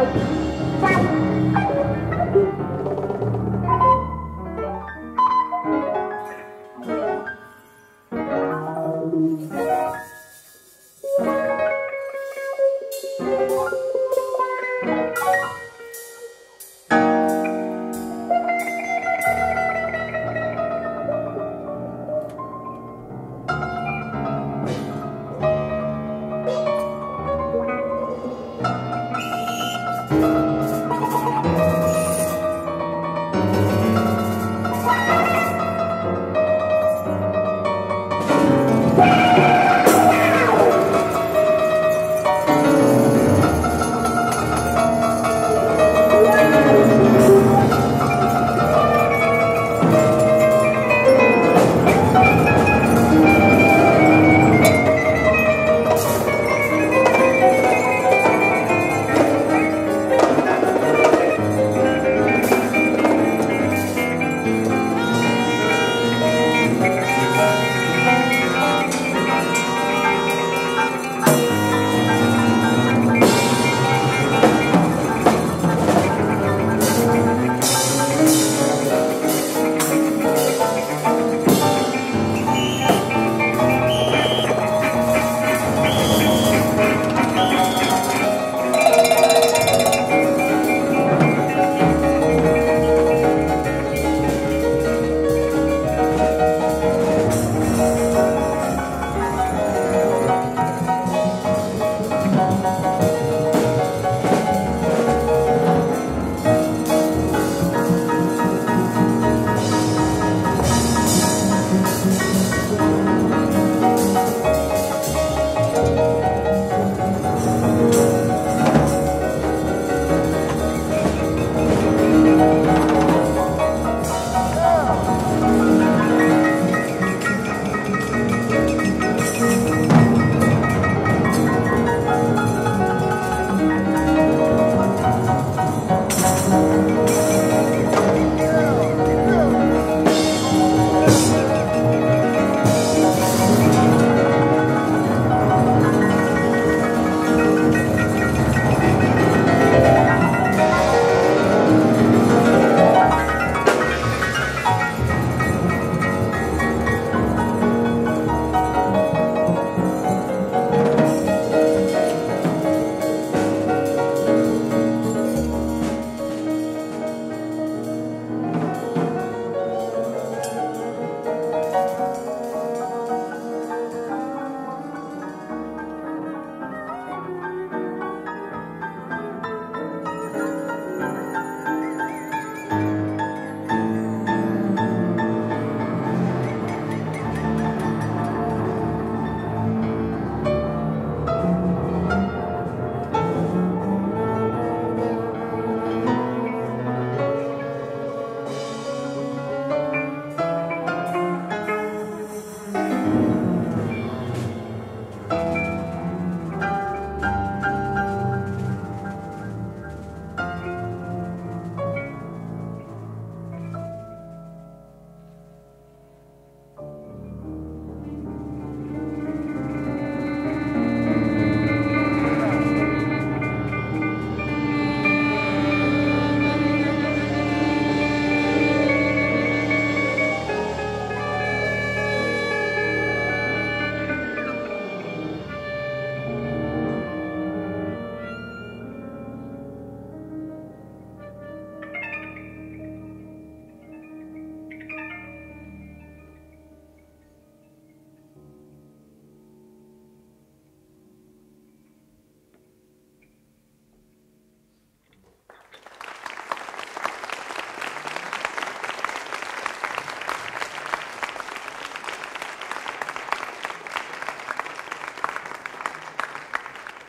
out.